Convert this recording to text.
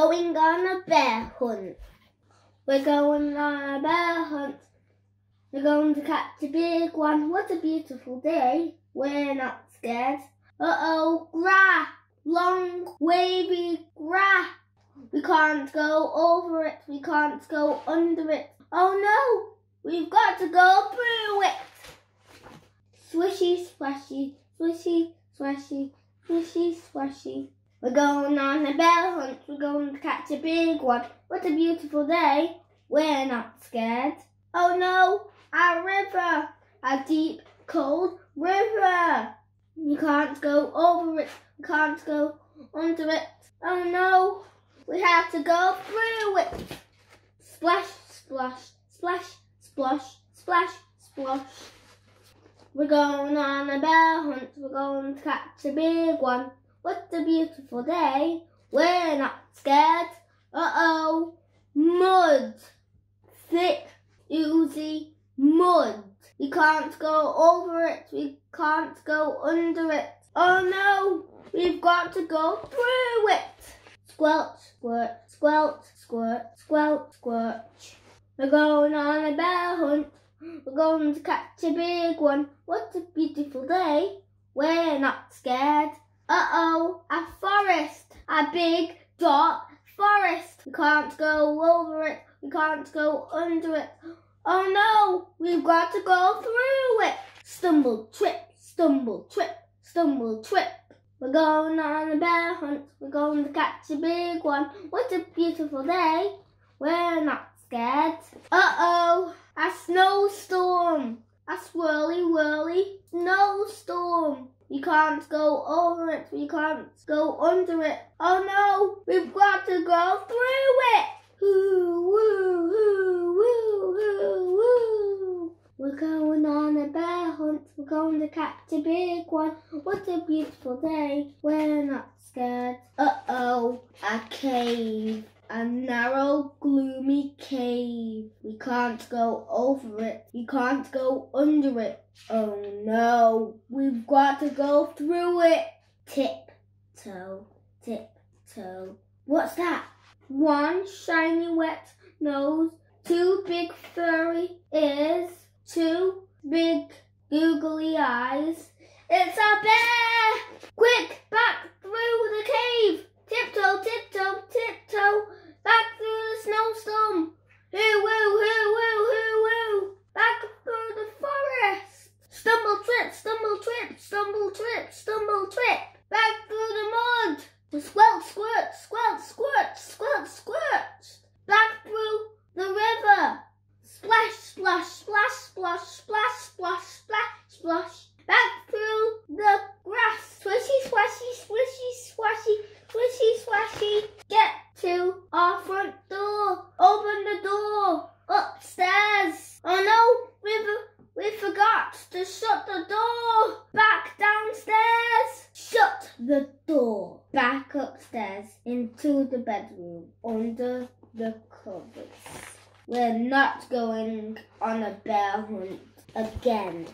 Going on a bear hunt. We're going on a bear hunt. We're going to catch a big one. What a beautiful day. We're not scared. Uh-oh, grass. Long, wavy grass. We can't go over it. We can't go under it. Oh no, we've got to go through it. Swishy, splashy, swishy, splashy, swishy, splashy. We're going on a bear hunt. We're going to catch a big one. What a beautiful day. We're not scared. Oh no, our river. A deep, cold river. You can't go over it. You can't go under it. Oh no, we have to go through it. Splash, splash, splash, splash, splash, splash. We're going on a bear hunt. We're going to catch a big one. What a beautiful day. We're not scared. Uh-oh. Mud. Thick, oozy mud. We can't go over it. We can't go under it. Oh no. We've got to go through it. Squelch, squirt, squelch, squirt, squelch, squelch. We're going on a bear hunt. We're going to catch a big one. What a beautiful day. We're not scared. Uh-oh, a forest. A big, dark forest. We can't go over it. We can't go under it. Oh no, we've got to go through it. Stumble, trip, stumble, trip, stumble, trip. We're going on a bear hunt. We're going to catch a big one. What a beautiful day. We're not scared. Uh-oh, a snowstorm. A swirly whirly. We can't go over it. We can't go under it. Oh no, we've got to go through it. Hoo, woo, hoo, woo, hoo, woo. We're going on a bear hunt. We're going to catch a big one. What a beautiful day. We're not scared. Uh-oh, a cave. A narrow, gloomy cave. We can't go over it. We can't go under it. Oh no, we've got to go through it. Tip, toe, tip, toe. What's that? One shiny wet nose, two big furry ears, two big googly eyes. It's a bear! Quick, back through the cave! Tiptoe, tiptoe, tiptoe, back through the Hoo woo, hoo woo, hoo woo, back through the forest. Stumble, trip, stumble, trip, stumble, trip, stumble, trip, back through the mud. Squelch, squirt, squelch, squirt, squelch, squirt, back through the river. Splash, splash, splash, splash, splash, splash, splash, splash, back through the grass. Swishy, swashy, swishy, swashy, swishy, swashy. Get to our front door. Open the door. Upstairs. Oh no, we, we forgot to shut the door. Back downstairs. Shut the door. Back upstairs into the bedroom under the covers. We're not going on a bear hunt again.